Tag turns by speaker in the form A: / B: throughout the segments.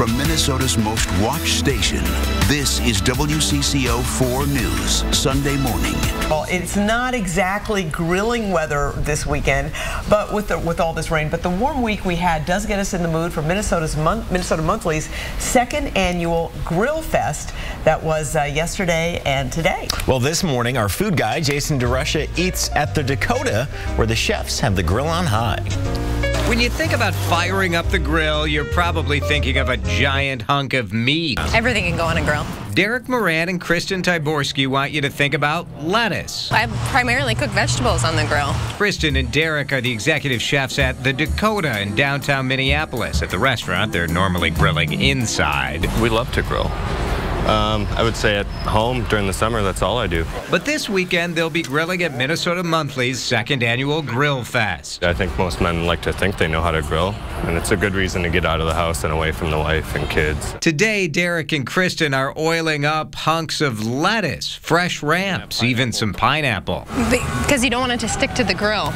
A: from Minnesota's most watched station. This is WCCO 4 News, Sunday morning.
B: Well, it's not exactly grilling weather this weekend, but with the, with all this rain, but the warm week we had does get us in the mood for Minnesota's Mon Minnesota Monthly's second annual Grill Fest that was uh, yesterday and today.
C: Well, this morning our food guy Jason DeRusha eats at the Dakota where the chefs have the grill on high.
D: When you think about firing up the grill, you're probably thinking of a giant hunk of meat.
E: Everything can go on a grill.
D: Derik Moran and Kristin Tyborski want you to think about lettuce.
E: I primarily cook vegetables on the grill.
D: Kristin and Derik are the executive chefs at the Dakota in downtown Minneapolis. At the restaurant, they're normally grilling inside.
F: We love to grill. Um, I would say at home during the summer, that's all I do.
D: But this weekend, they'll be grilling at Minnesota Monthly's second annual Grill Fest.
F: I think most men like to think they know how to grill, and it's a good reason to get out of the house and away from the wife and kids.
D: Today, Derik and Kristin are oiling up hunks of lettuce, fresh ramps, even some pineapple.
E: Because you don't want it to stick to the grill.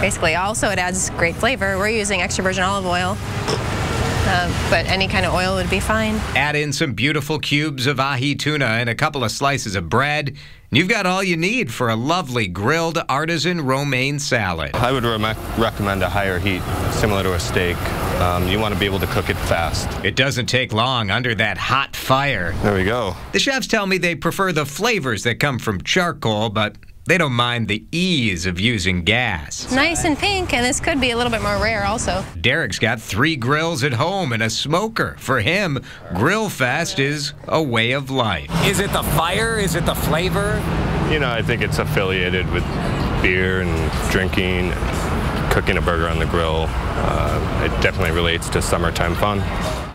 E: Basically, also it adds great flavor. We're using extra virgin olive oil. Uh, but any kind of oil would be fine.
D: Add in some beautiful cubes of ahi tuna and a couple of slices of bread. And you've got all you need for a lovely grilled artisan romaine salad.
F: I would re recommend a higher heat, similar to a steak. Um, you want to be able to cook it fast.
D: It doesn't take long under that hot fire.
F: There we go.
D: The chefs tell me they prefer the flavors that come from charcoal, but they don't mind the ease of using gas.
E: Nice and pink, and this could be a little bit more rare also.
D: Derik's got three grills at home and a smoker. For him, Grill Fest is a way of life.
G: Is it the fire? Is it the flavor?
F: You know, I think it's affiliated with beer and drinking, cooking a burger on the grill. Uh, it definitely relates to summertime fun.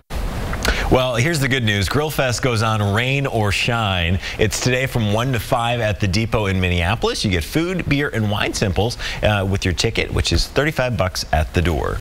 C: Well, here's the good news. Grillfest goes on rain or shine. It's today from 1 to 5 at the Depot in Minneapolis. You get food, beer, and wine samples uh, with your ticket, which is 35 bucks at the door.